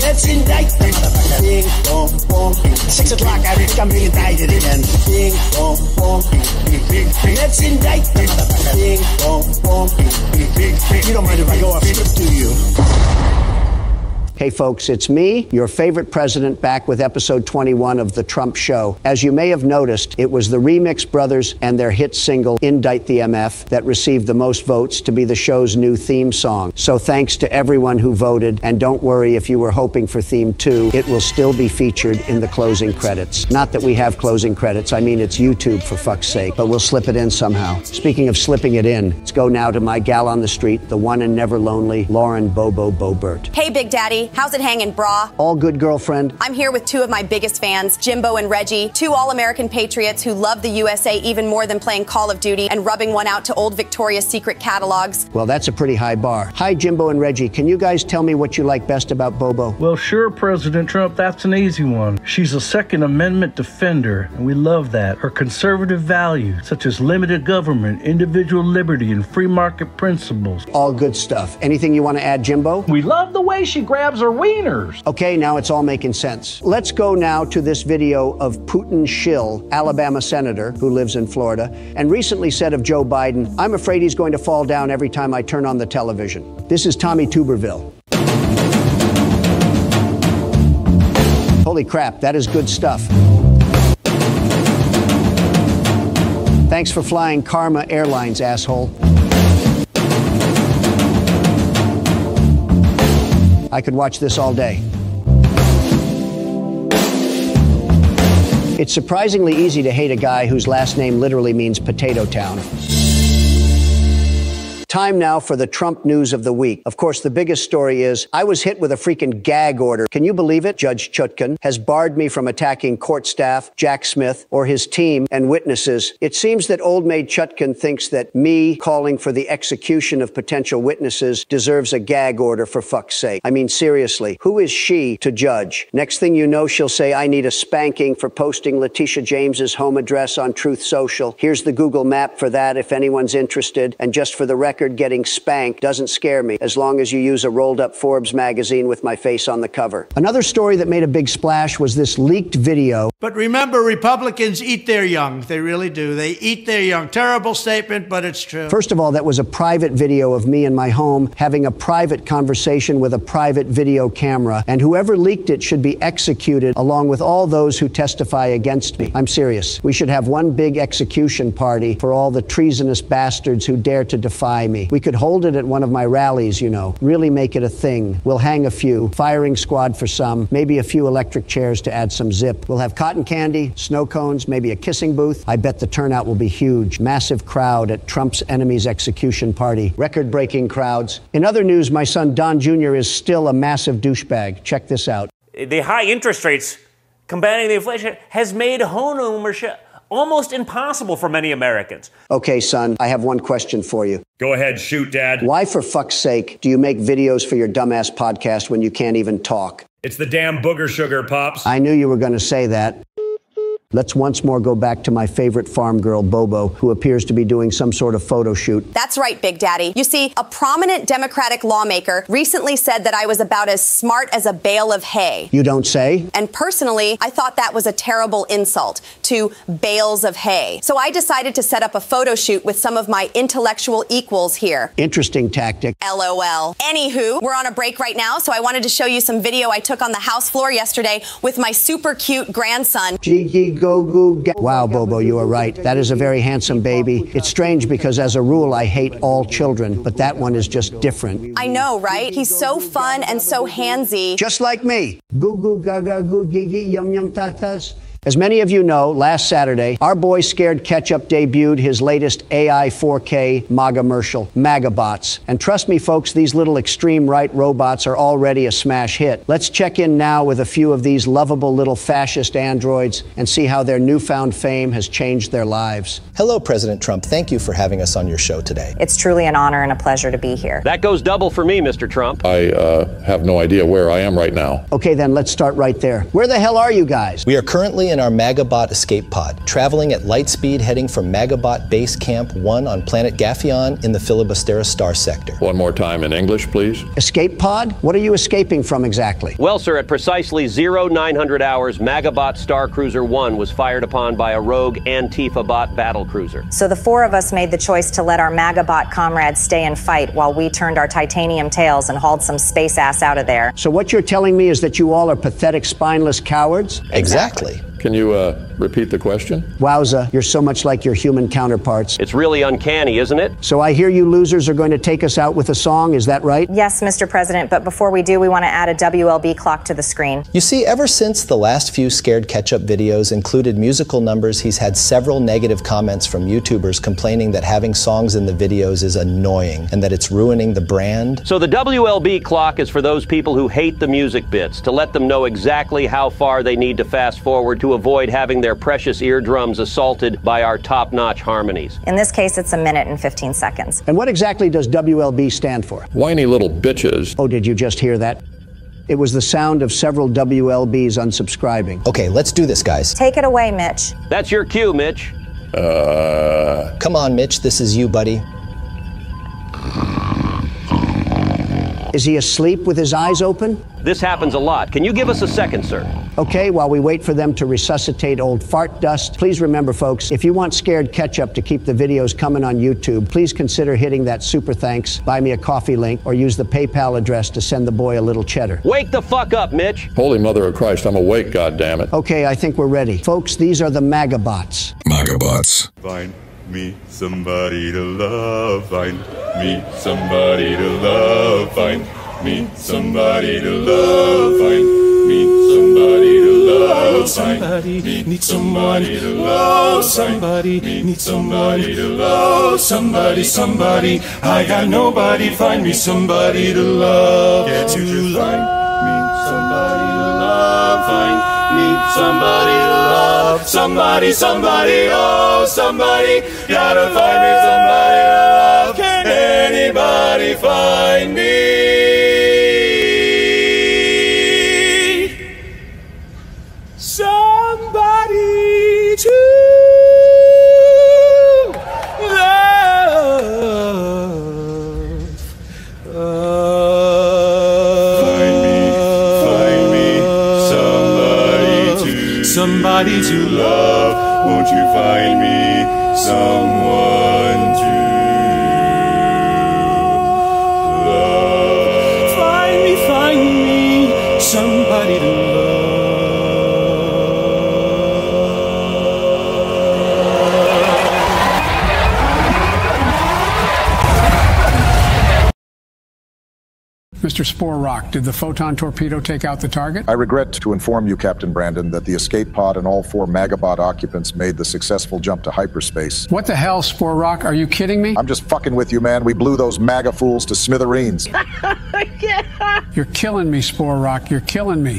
Let's indict. Six o'clock, I think I'm indicted again. You don't mind if I go off script, do you? Hey, folks, it's me, your favorite president, back with episode 21 of The Trump Show. As you may have noticed, it was the Remix Brothers and their hit single, Indict the MF, that received the most votes to be the show's new theme song. So thanks to everyone who voted, and don't worry if you were hoping for theme two, it will still be featured in the closing credits. Not that we have closing credits, I mean, it's YouTube for fuck's sake, but we'll slip it in somehow. Speaking of slipping it in, let's go now to my gal on the street, the one and never lonely, Lauren Bobo Boebert. Hey, Big Daddy. How's it hanging, brah? All good, girlfriend. I'm here with two of my biggest fans, Jimbo and Reggie, two all American patriots who love the USA even more than playing Call of Duty and rubbing one out to old Victoria's Secret catalogs. Well, that's a pretty high bar. Hi, Jimbo and Reggie. Can you guys tell me what you like best about Bobo? Well, sure, President Trump, that's an easy one. She's a Second Amendment defender, and we love that. Her conservative values, such as limited government, individual liberty, and free market principles. All good stuff. Anything you want to add, Jimbo? We love the way she grabs her wieners. Okay, now it's all making sense. Let's go now to this video of Putin Schill, Alabama senator who lives in Florida, and recently said of Joe Biden, I'm afraid he's going to fall down every time I turn on the television. This is Tommy Tuberville. Holy crap, that is good stuff. Thanks for flying Karma Airlines, asshole. I could watch this all day. It's surprisingly easy to hate a guy whose last name literally means potato town. Time now for the Trump news of the week. Of course, the biggest story is I was hit with a freaking gag order. Can you believe it? Judge Chutkan has barred me from attacking court staff, Jack Smith, or his team and witnesses. It seems that old maid Chutkan thinks that me calling for the execution of potential witnesses deserves a gag order for fuck's sake. I mean, seriously, who is she to judge? Next thing you know, she'll say, I need a spanking for posting Letitia James's home address on Truth Social. Here's the Google map for that if anyone's interested. And just for the record, getting spanked doesn't scare me as long as you use a rolled up Forbes magazine with my face on the cover. Another story that made a big splash was this leaked video. But remember, Republicans eat their young. They really do. They eat their young. Terrible statement, but it's true. First of all, that was a private video of me in my home having a private conversation with a private video camera, and whoever leaked it should be executed along with all those who testify against me. I'm serious. We should have one big execution party for all the treasonous bastards who dare to defy me. We could hold it at one of my rallies, you know, really make it a thing. We'll hang a few, firing squad for some, maybe a few electric chairs to add some zip. We'll have cotton candy, snow cones, maybe a kissing booth. I bet the turnout will be huge. Massive crowd at Trump's enemies' execution party. Record breaking crowds. In other news, my son Don Jr. is still a massive douchebag. Check this out. The high interest rates combating the inflation has made home ownership almost impossible for many Americans. Okay, son, I have one question for you. Go ahead, shoot, Dad. Why, for fuck's sake, do you make videos for your dumbass podcast when you can't even talk? It's the damn booger sugar, Pops. I knew you were going to say that. Let's once more go back to my favorite farm girl, Bobo, who appears to be doing some sort of photo shoot. That's right, Big Daddy. You see, a prominent Democratic lawmaker recently said that I was about as smart as a bale of hay. You don't say? And personally, I thought that was a terrible insult to bales of hay. So I decided to set up a photo shoot with some of my intellectual equals here. Interesting tactic. LOL. Anywho, we're on a break right now, so I wanted to show you some video I took on the House floor yesterday with my super cute grandson. Gigi go go ga- Wow, Bobo, you are right. That is a very handsome baby. It's strange because, as a rule, I hate all children, but that one is just different. I know, right? He's so fun and so handsy. Just like me. Goo goo gaga goo gigi yum yum tatas. As many of you know, last Saturday, our boy Scared Ketchup debuted his latest AI 4K MAGA commercial, MAGABots. And trust me, folks, these little extreme right robots are already a smash hit. Let's check in now with a few of these lovable little fascist androids and see how their newfound fame has changed their lives. Hello, President Trump. Thank you for having us on your show today. It's truly an honor and a pleasure to be here. That goes double for me, Mr. Trump. I uh, have no idea where I am right now. Okay, then let's start right there. Where the hell are you guys? We are currently me in our Magabot escape pod, traveling at light speed heading from Magabot Base Camp 1 on planet Gaffion in the Filibustera star sector. One more time in English, please. Escape pod? What are you escaping from exactly? Well, sir, at precisely 0900 hours, Magabot Star Cruiser 1 was fired upon by a rogue Antifa bot battle cruiser. So the four of us made the choice to let our Magabot comrades stay and fight while we turned our titanium tails and hauled some space ass out of there. So what you're telling me is that you all are pathetic, spineless cowards? Exactly. Can you uh, repeat the question? Wowza, you're so much like your human counterparts. It's really uncanny, isn't it? So I hear you losers are going to take us out with a song, is that right? Yes, Mr. President, but before we do, we want to add a WLB clock to the screen. You see, ever since the last few Scared Ketchup videos included musical numbers, he's had several negative comments from YouTubers complaining that having songs in the videos is annoying and that it's ruining the brand. So the WLB clock is for those people who hate the music bits, to let them know exactly how far they need to fast forward to avoid having their precious eardrums assaulted by our top notch harmonies. In this case, it's a minute and 15 seconds. And what exactly does WLB stand for? Whiny little bitches. Oh, did you just hear that? It was the sound of several WLBs unsubscribing. Okay, let's do this, guys. Take it away, Mitch. That's your cue, Mitch. Uh. Come on, Mitch, this is you, buddy. Is he asleep with his eyes open? This happens a lot. Can you give us a second, sir? Okay, while we wait for them to resuscitate old fart dust, please remember, folks, if you want Scared Ketchup to keep the videos coming on YouTube, please consider hitting that super thanks, buy me a coffee link, or use the PayPal address to send the boy a little cheddar. Wake the fuck up, Mitch. Holy Mother of Christ, I'm awake, goddammit. Okay, I think we're ready. Folks, these are the Magabots. Magabots. Find me somebody to love. Find me somebody to love. Find me somebody to love. Find me somebody to love. Somebody need somebody to love. Somebody need somebody to love. Somebody, somebody. I got nobody. Find me somebody to love. Get to love. me somebody to love. Find me somebody to love. Somebody, somebody, oh somebody. Gotta find me somebody Somebody to love. Won't you find me someone Mr. Spore Rock, did the photon torpedo take out the target? I regret to inform you, Captain Brandon, that the escape pod and all four Magabot occupants made the successful jump to hyperspace. What the hell, Spore Rock? Are you kidding me? I'm just fucking with you, man. We blew those MAGA fools to smithereens. yeah. You're killing me, Spore Rock. You're killing me.